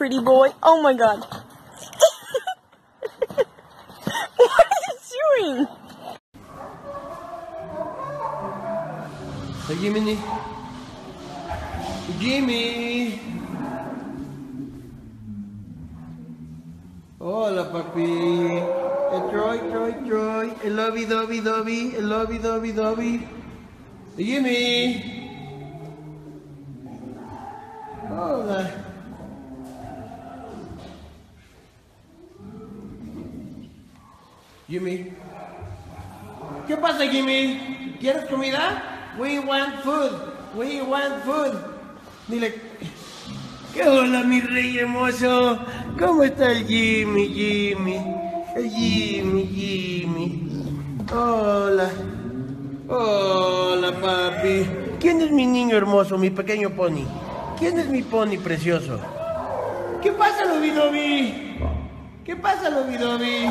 pretty boy. Oh my god. what are you doing? Hey, Jimmy. Jimmy. Hola, papi. Eh, Troy, Troy, Troy. El lobby, dobby, dobby. El lobby, dobby, dobby. Hey, Jimmy. Hola. Jimmy. ¿Qué pasa, Jimmy? ¿Quieres comida? We want food. We want food. Dile. ¿Qué hola, mi rey hermoso? ¿Cómo está el Jimmy, Jimmy? El Jimmy, Jimmy. Hola. Hola, papi. ¿Quién es mi niño hermoso, mi pequeño pony? ¿Quién es mi pony precioso? ¿Qué pasa, Lobidobi? ¿Qué pasa, Lobidobi?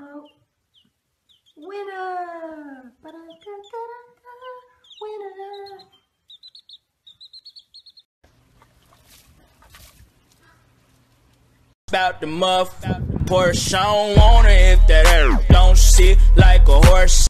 Oh, winner! Winner! About the muff, Porsche, I don't want it if that air don't sit like a horse.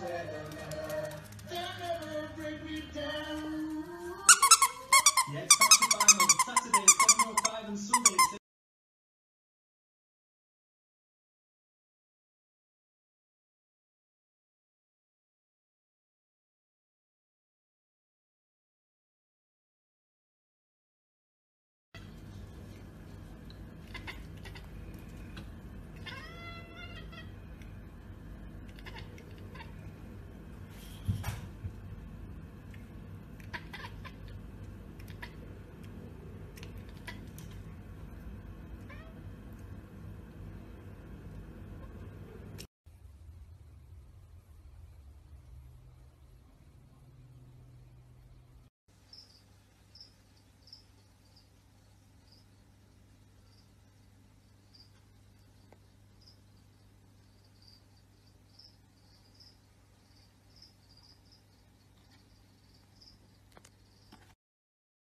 Jetzt